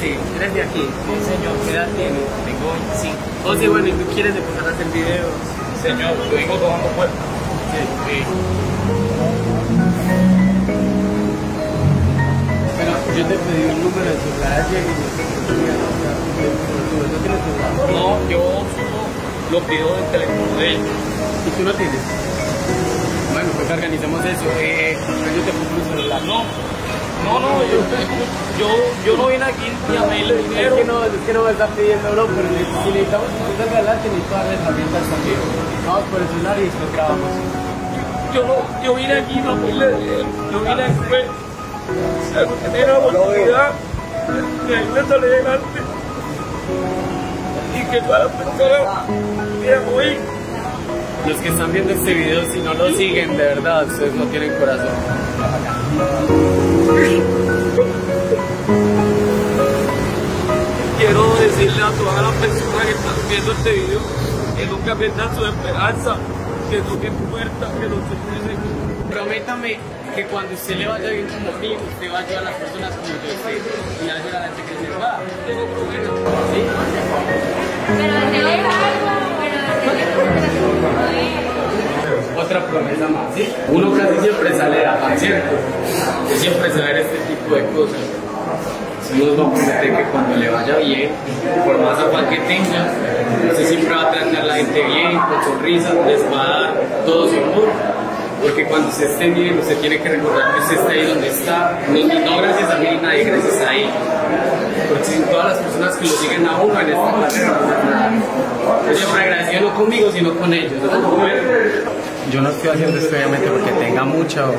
José, ¿eres de aquí? Sí, señor. ¿Qué edad tienes? Tengo 25. José, bueno, ¿y tú quieres empezar a hacer videos? Señor, yo vengo tomando puertas. Sí. Sí. Bueno, yo te pedí un número de celular ayer y no tienes celular. No, yo subo los videos del teléfono de él. ¿Y tú no tienes? Bueno, pues organizamos eso. Eh, yo te pongo un celular. No, yo, yo, no vine aquí ni a pedirle Es dinero. que, no, es que no me está pidiendo, bro, pero si necesitamos que adelante, necesito dar herramientas también. Vamos por el celular y después grabamos. Yo, no, yo vine aquí no a pedirle dinero. Yo vine aquí fue a tener la oportunidad de irme salir adelante. Y que todas las personas digan, oye, Los que están viendo este video, si no lo siguen, de verdad, ustedes no tienen corazón. Decirle a todas las personas que están viendo este video que nunca pierdan su esperanza, que toquen puertas, que no se. Prométame que cuando usted le vaya bien como mí, usted va a ayudar a las personas como yo sé y a ayudar a la gente que se va. Tengo problemas. ¿Sí? Pero pero Otra promesa más, ¿sí? Uno casi siempre sale de afán, ¿cierto? De siempre saber este tipo de cosas. Si nos va a prometer que cuando le vaya bien, por más afán que tenga, usted siempre va a tratar a la gente bien, con sonrisas, les va a dar todo su amor. Porque cuando usted esté bien, usted tiene que recordar que usted está ahí donde está. No, gracias a mí nadie, gracias a él. Porque sin todas las personas que lo siguen a uno en esta carrera, no conmigo, sino con ellos. Yo no estoy haciendo esto obviamente porque tenga mucho,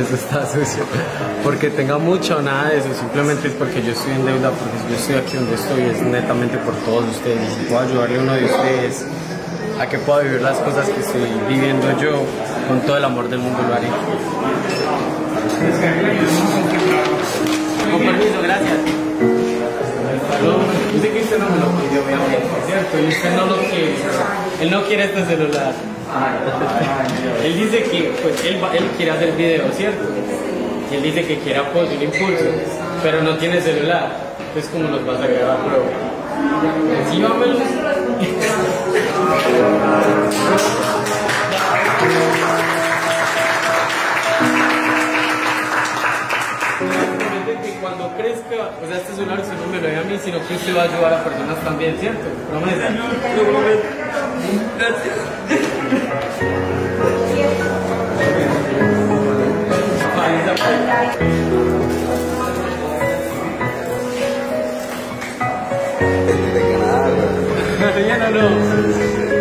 eso está sucio, porque tenga mucho o nada de eso, simplemente es porque yo estoy en deuda, porque yo estoy aquí donde estoy, es netamente por todos ustedes, y si puedo ayudarle a uno de ustedes a que pueda vivir las cosas que estoy viviendo yo, con todo el amor del mundo lo haré. Con permiso, gracias. Yo sé que usted no me lo pidió, obviamente, ¿cierto? Y usted no lo quiere. Él no quiere este celular. Él dice que pues, él, quiere hacer video, ¿cierto? Y él dice que quiere apoyo, un impulso, pero no tiene celular. Entonces, ¿cómo nos vas a grabar prueba? Encíbamelo. cuando crezca, o sea, este celular usted no me lo dé a mí, sino que usted va a ayudar a personas también, ¿cierto? Promesa. Prometo. Gracias. Ya no, no.